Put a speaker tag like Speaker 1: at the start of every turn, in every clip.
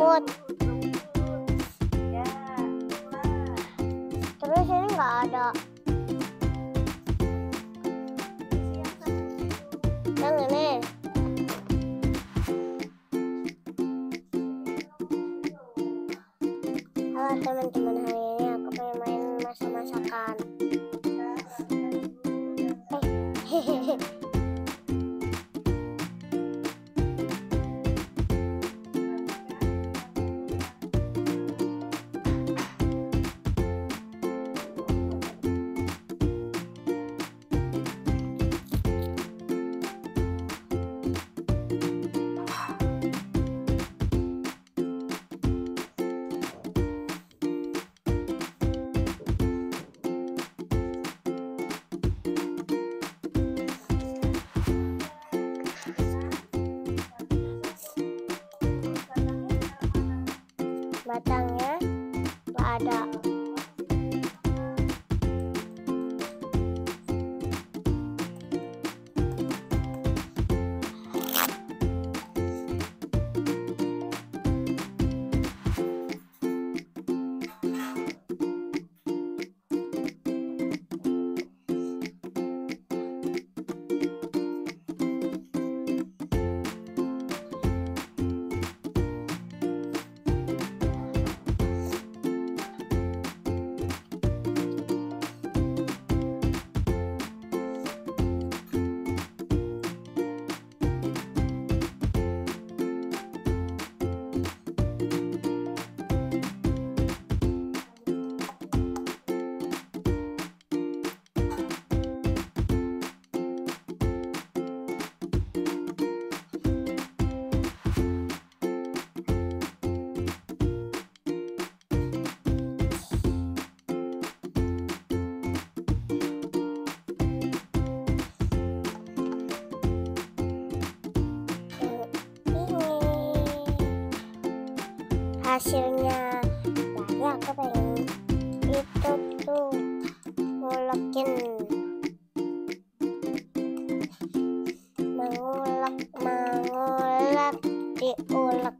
Speaker 1: takut
Speaker 2: Ya,
Speaker 1: terus ini nggak ada. Yang ini. Halo teman-teman hari ini aku pengen main masak-masakan hehehe batangnya. Ada hasilnya. Dari aku pengen itu tuh ngulekin. Mengulek mengulek diulek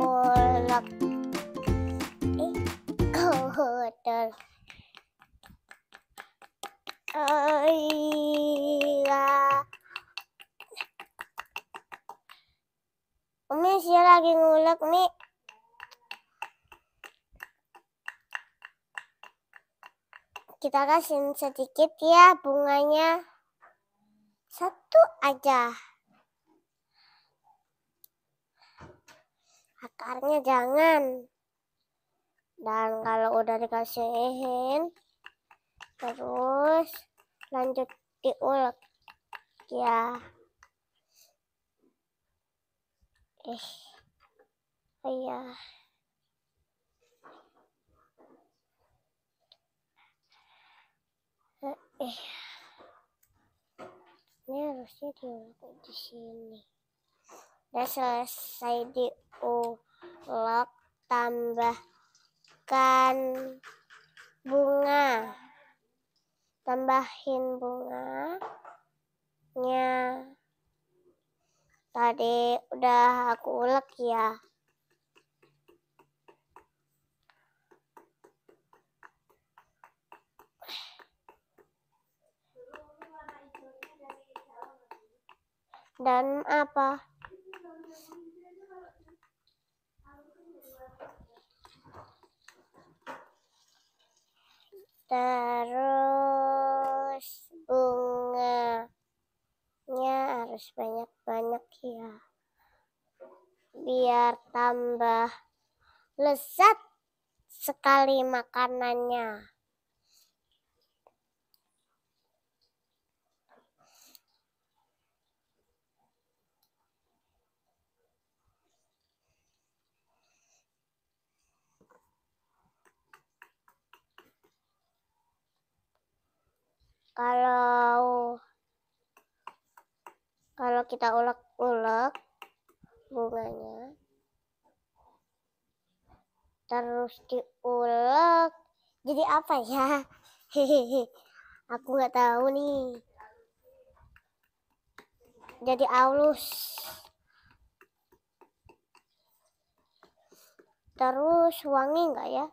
Speaker 1: ulek. Ih kotor oh iya Umi sih lagi ngulek Mi kita kasih sedikit ya bunganya. Satu aja. Akarnya jangan. Dan kalau udah dikasihin terus lanjut diulek ya. Eh iya ini harusnya diulek di sini. Udah selesai diulek tambahkan bunga. Tambahin bunganya. Tadi udah aku ulek ya dan apa? Terus bunganya harus banyak-banyak ya. Biar tambah lezat sekali makanannya kalau kalau kita ulek-ulek bunganya terus diulek jadi apa ya? Hehehe aku nggak tahu nih. Jadi halus terus wangi nggak ya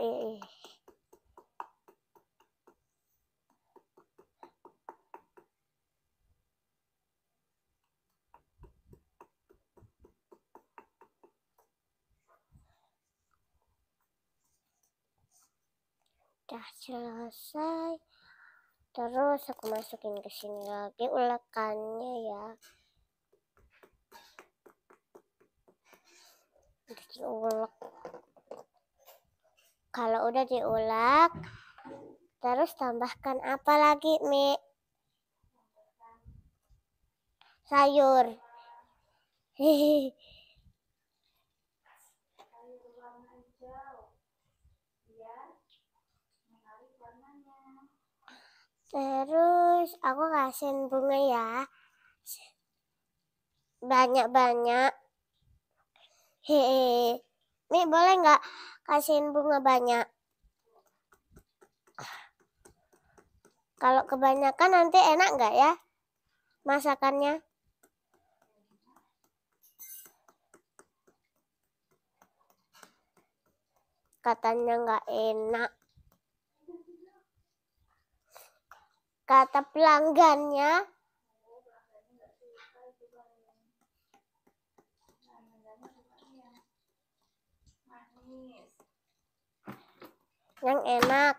Speaker 1: eh udah selesai. Terus aku masukin ke sini lagi ulekannya ya. Udah diulek kalau udah diulek terus tambahkan apa lagi Mi sayur Terus aku kasihin bunga ya. Banyak-banyak. Hehe. Mi boleh nggak kasihin bunga banyak? Kalau kebanyakan nanti enak nggak ya masakannya? Katanya nggak enak. kata pelanggannya yang enak.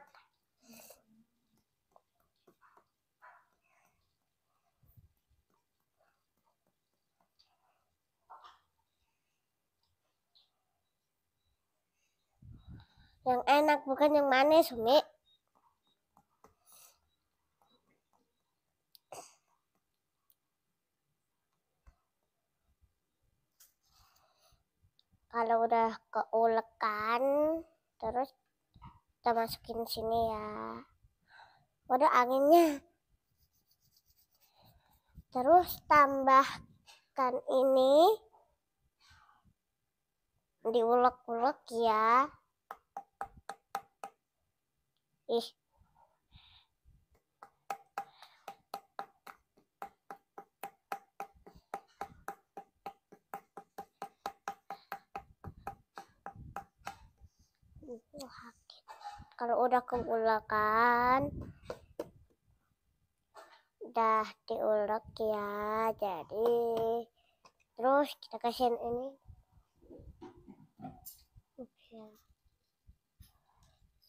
Speaker 1: Yang enak bukan yang manis Umi. Kalau udah keulekan terus kita masukin sini ya. Udah anginnya. Terus tambahkan ini. Diulek-ulek ya. Ih kalau udah keulakan udah diulek ya. Jadi terus kita kasihin ini.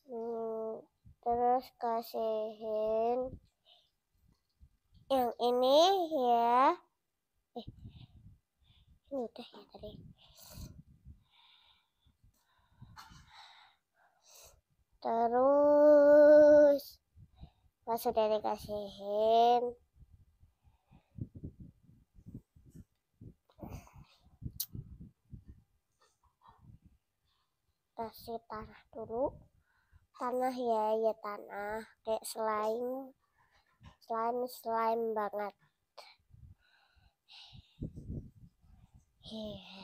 Speaker 1: Hmm, terus kasihin yang ini ya. Eh ini udah ya tadi terus pas sudah dikasihin kasih tanah dulu. Tanah ya ya tanah. Kayak slime slime slime banget. Yeah.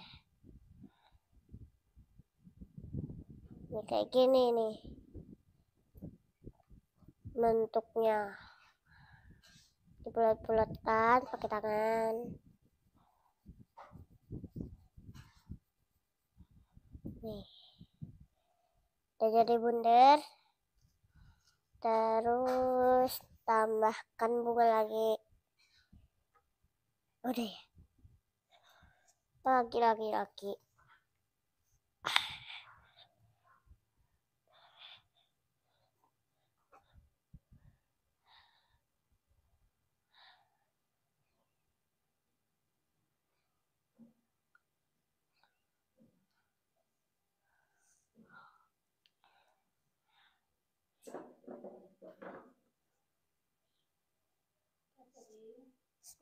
Speaker 1: ini kayak gini nih bentuknya. Dibulat-bulatkan pakai tangan. Nih. Udah jadi bundar terus tambahkan bunga lagi. Udah ya? Lagi lagi lagi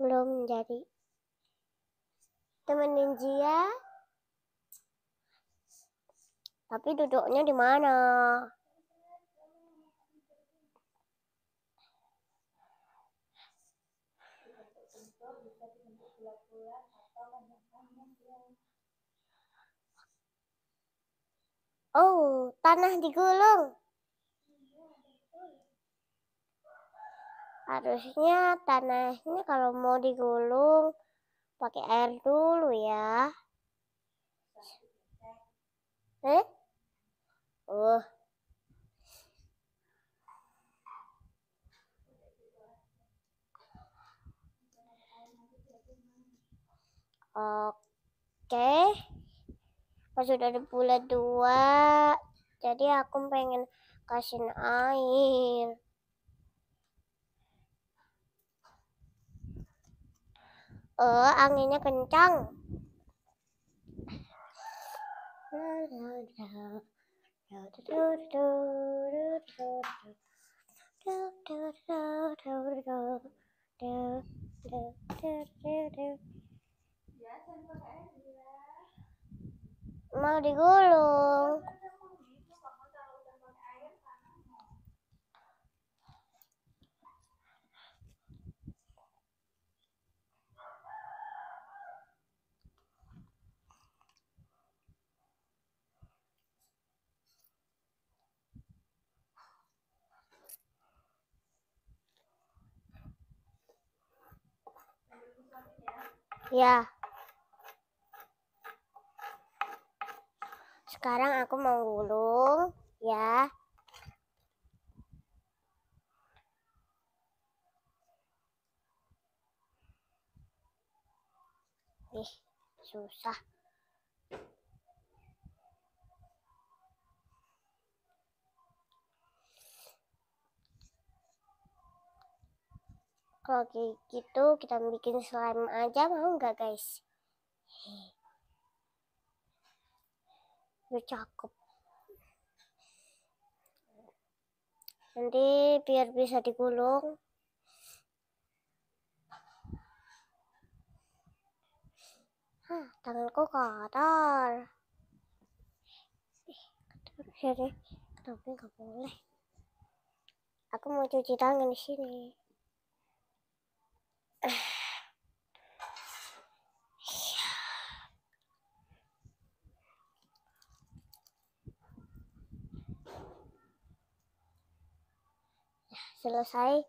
Speaker 1: belum jadi temenin Jia tapi duduknya di mana
Speaker 2: dia.
Speaker 1: Oh, tanah digulung. Harusnya tanahnya kalau mau digulung pakai air dulu ya. Eh? Oh. Oke. Pas sudah ada bulat dua, jadi aku pengen kasih air. Oh, anginnya kencang. Mau digulung.
Speaker 2: Kan aku begitu, kamu kalau udah pakai air panas. Sambil kusamin ya.
Speaker 1: Sekarang aku mau gulung, ya. Ih, susah. Kalau kayak gitu kita bikin slime aja mau nggak guys? Udah cakep. Nanti biar bisa digulung. Hah, tanganku kotor. Tapi nggak boleh. Aku mau cuci tangan di sini. Selesai